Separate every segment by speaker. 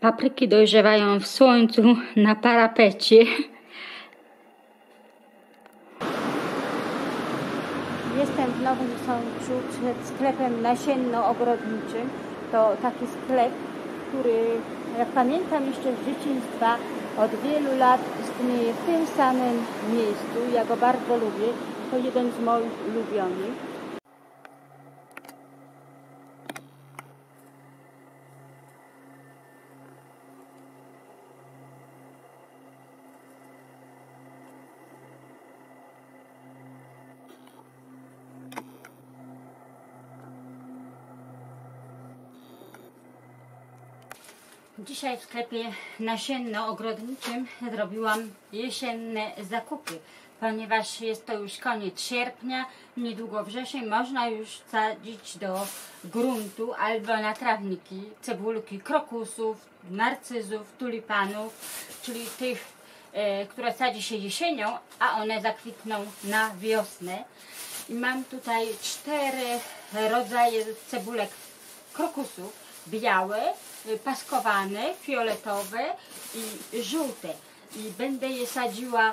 Speaker 1: Papryki dojrzewają w słońcu na parapecie.
Speaker 2: Jestem w Nowym Sączu przed sklepem nasienno-ogrodniczym. To taki sklep, który, jak pamiętam jeszcze z dzieciństwa, od wielu lat istnieje w tym samym miejscu. Ja go bardzo lubię. To jeden z moich ulubionych.
Speaker 1: Dzisiaj w sklepie nasienno-ogrodniczym zrobiłam jesienne zakupy, ponieważ jest to już koniec sierpnia, niedługo wrzesień, można już sadzić do gruntu albo na trawniki cebulki krokusów, narcyzów, tulipanów, czyli tych, e, które sadzi się jesienią, a one zakwitną na wiosnę. I mam tutaj cztery rodzaje cebulek krokusów, białe, y, paskowane, fioletowe i żółte. I będę je sadziła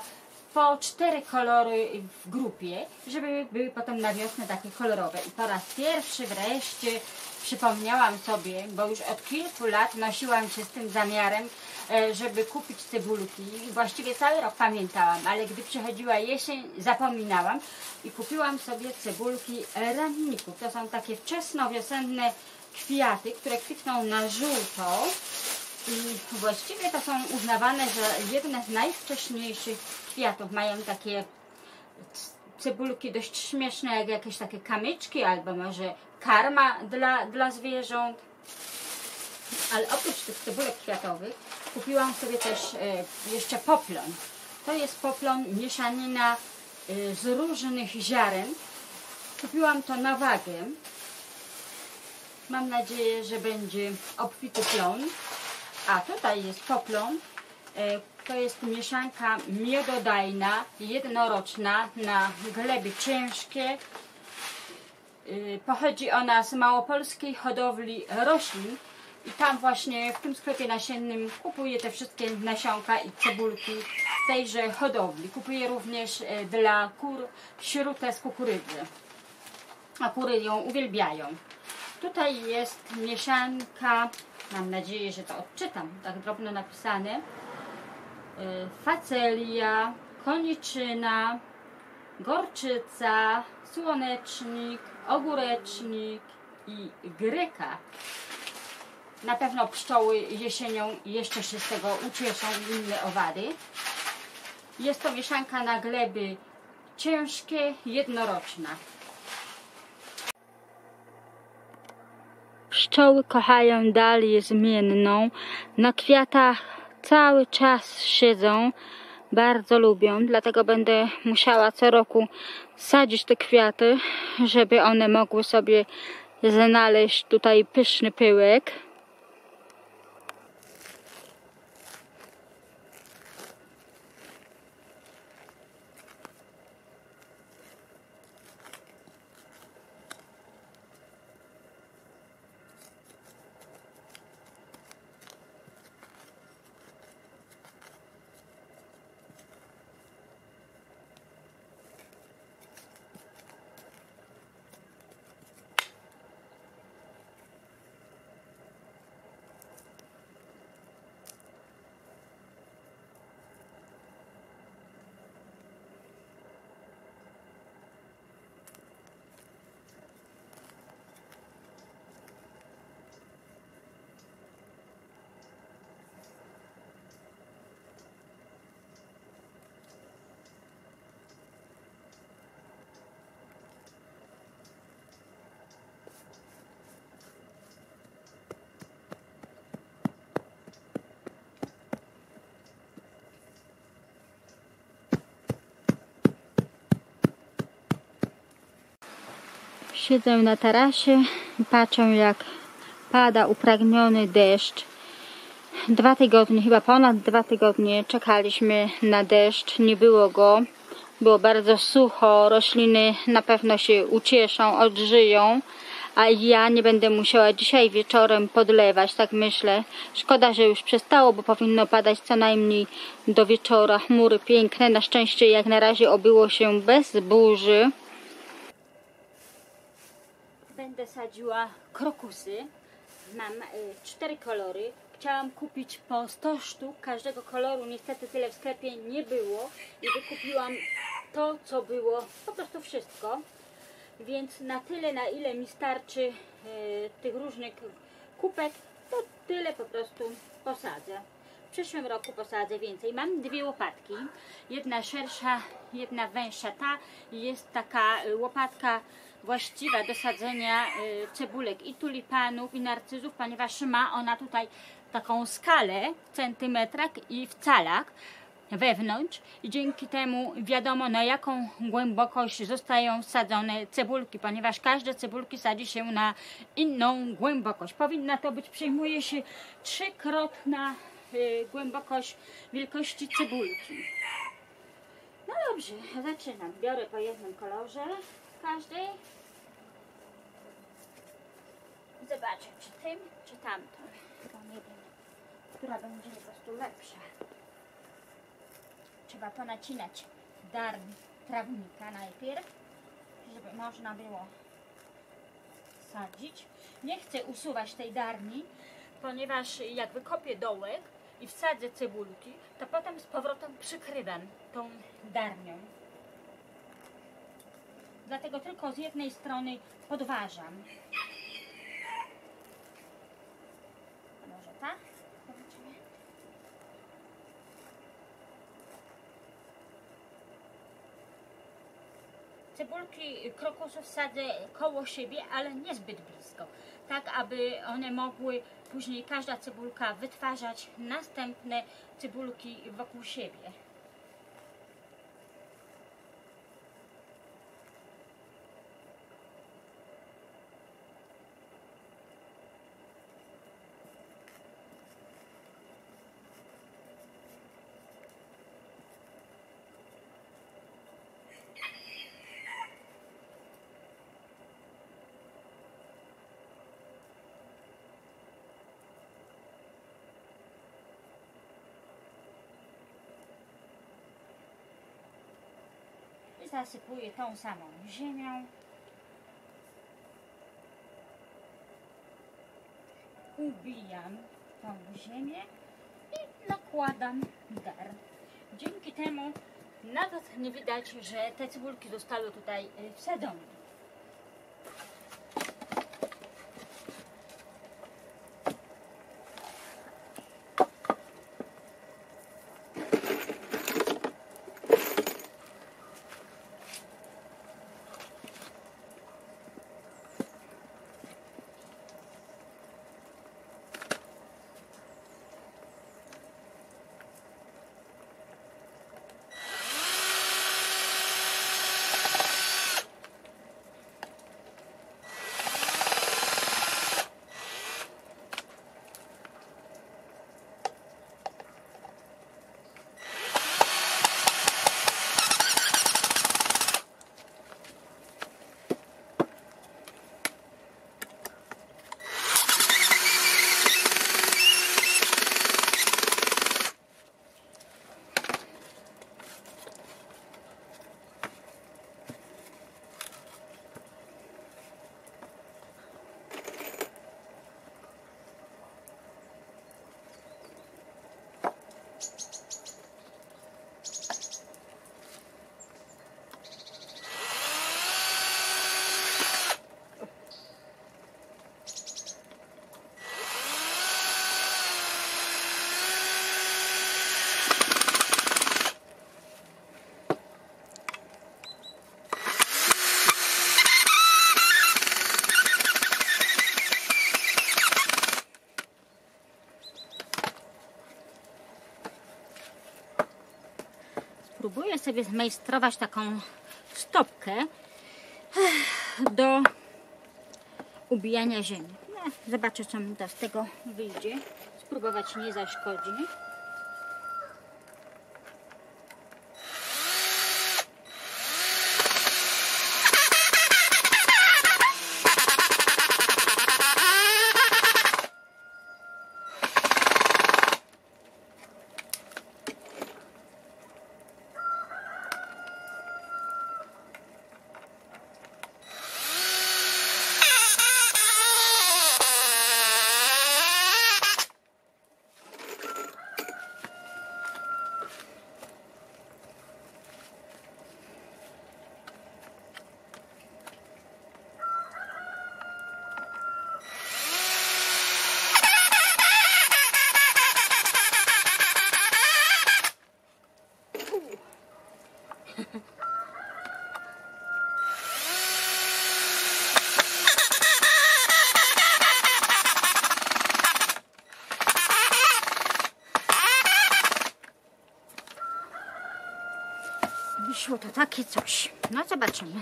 Speaker 1: po cztery kolory w grupie, żeby były potem na wiosnę takie kolorowe. I po raz pierwszy wreszcie przypomniałam sobie, bo już od kilku lat nosiłam się z tym zamiarem, e, żeby kupić cebulki. Właściwie cały rok pamiętałam, ale gdy przychodziła jesień, zapominałam i kupiłam sobie cebulki ranników. To są takie wczesnowiosenne kwiaty, które kwitną na żółto i właściwie to są uznawane za jedne z najwcześniejszych kwiatów. Mają takie cebulki dość śmieszne, jak jakieś takie kamyczki, albo może karma dla, dla zwierząt. Ale oprócz tych cebulek kwiatowych kupiłam sobie też e, jeszcze poplon. To jest poplon mieszanina e, z różnych ziaren. Kupiłam to na wagę Mam nadzieję, że będzie obfity plon. A tutaj jest poplon. E, to jest mieszanka miododajna, jednoroczna, na gleby ciężkie. E, pochodzi ona z małopolskiej hodowli roślin i tam właśnie w tym sklepie nasiennym kupuję te wszystkie nasionka i cebulki tejże hodowli. Kupuję również e, dla kur śrutę z kukurydzy. A kury ją uwielbiają. Tutaj jest mieszanka, mam nadzieję, że to odczytam, tak drobno napisane. Y, facelia, koniczyna, gorczyca, słonecznik, ogórecznik i gryka. Na pewno pszczoły jesienią jeszcze się z tego ucieszą i inne owady. Jest to mieszanka na gleby ciężkie, jednoroczna. Pszczoły kochają dalię zmienną. Na kwiatach cały czas siedzą. Bardzo lubią, dlatego będę musiała co roku sadzić te kwiaty, żeby one mogły sobie znaleźć tutaj pyszny pyłek. Siedzę na tarasie i patrzę jak pada upragniony deszcz. Dwa tygodnie, chyba ponad dwa tygodnie czekaliśmy na deszcz, nie było go. Było bardzo sucho, rośliny na pewno się ucieszą, odżyją, a ja nie będę musiała dzisiaj wieczorem podlewać, tak myślę. Szkoda, że już przestało, bo powinno padać co najmniej do wieczora. Chmury piękne, na szczęście jak na razie obyło się bez burzy. Będę sadziła krokusy. Mam y, cztery kolory. Chciałam kupić po 100 sztuk każdego koloru. Niestety tyle w sklepie nie było i wykupiłam to, co było, po prostu wszystko. Więc na tyle, na ile mi starczy y, tych różnych kupek, to tyle po prostu posadzę. W przyszłym roku posadzę więcej. Mam dwie łopatki. Jedna szersza, jedna węższa. Ta jest taka łopatka właściwa do sadzenia y, cebulek i tulipanów i narcyzów, ponieważ ma ona tutaj taką skalę w centymetrach i w calach wewnątrz i dzięki temu wiadomo na jaką głębokość zostają wsadzone cebulki, ponieważ każde cebulki sadzi się na inną głębokość. Powinna to być, przyjmuje się trzykrotna y, głębokość wielkości cebulki. No dobrze, zaczynam. Biorę po jednym kolorze każdej. Zobaczę, czy tym, czy tamtą. Bo nie wiem, która będzie po prostu lepsza. Trzeba ponacinać darm trawnika najpierw, żeby można było sadzić. Nie chcę usuwać tej darni, ponieważ jak wykopię dołek i wsadzę cebulki, to potem z powrotem przykrywam tą darnią. Dlatego tylko z jednej strony podważam. Może tak? Cebulki krokusów sadzę koło siebie, ale niezbyt blisko. Tak, aby one mogły później każda cebulka wytwarzać następne cebulki wokół siebie. Zasypuję tą samą ziemią. Ubijam tą ziemię i nakładam dar. Dzięki temu nawet nie widać, że te cebulki zostały tutaj y, wsadzone. Sobie zmajstrować taką stopkę ech, do ubijania ziemi. No, zobaczę, co mi to z tego wyjdzie. Spróbować nie zaszkodzi. sklepu to takie coś. No zobaczymy.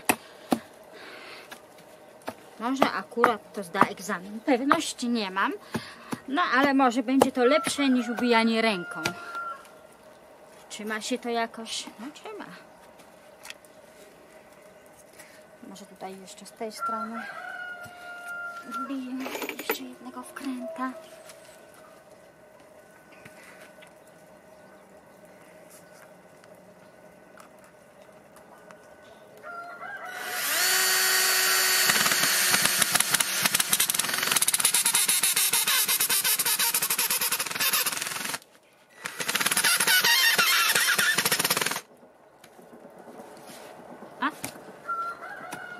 Speaker 1: Może akurat to zda egzamin. Pewności nie mam. No ale może będzie to lepsze niż ubijanie ręką. Trzyma się to jakoś? No trzyma. Może tutaj jeszcze z tej strony wbiję jeszcze jednego wkręta. A?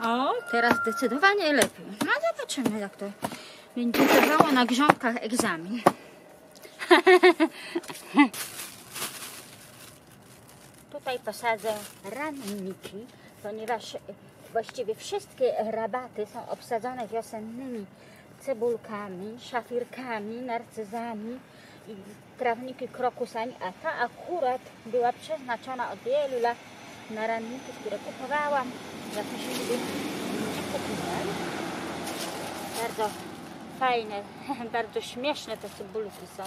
Speaker 1: O, teraz zdecydowanie lepiej. No zobaczymy jak to będzie trwało na grządkach egzamin. Tutaj posadzę ranniki, ponieważ właściwie wszystkie rabaty są obsadzone wiosennymi cebulkami, szafirkami, narcyzami i trawniki krokusami, a ta akurat była przeznaczona od wielu lat na ranniki, które kupowałam. Ja Bardzo fajne, bardzo śmieszne te cebulki są.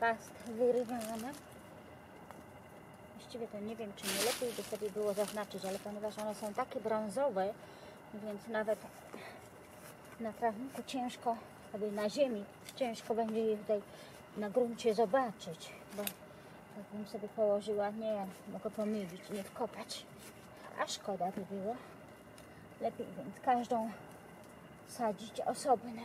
Speaker 1: Fast wyrywane. Właściwie to nie wiem, czy nie lepiej by sobie było zaznaczyć, ale ponieważ one są takie brązowe, więc nawet na trawniku ciężko, albo na ziemi ciężko będzie je tutaj na gruncie zobaczyć, bo jakbym sobie położyła, nie, mogę pomylić, nie wkopać, a szkoda by było. Lepiej więc każdą sadzić osobno.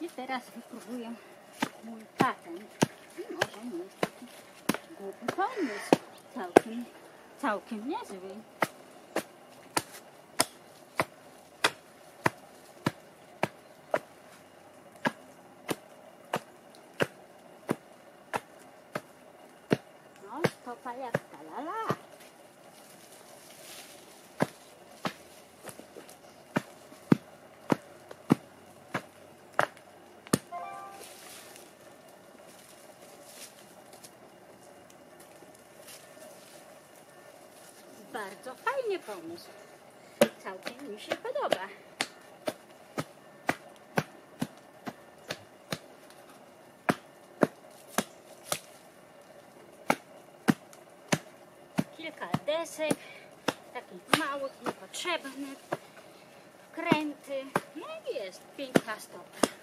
Speaker 1: I teraz wypróbuję mój patent. I może nie jest taki głupi pomysł. Całkiem, całkiem niezły. No, jak ta lala. Bardzo fajny pomysł. Całkiem mi się podoba. Kilka desek, takich małych, niepotrzebnych, wkręty. No i jest piękna stopa.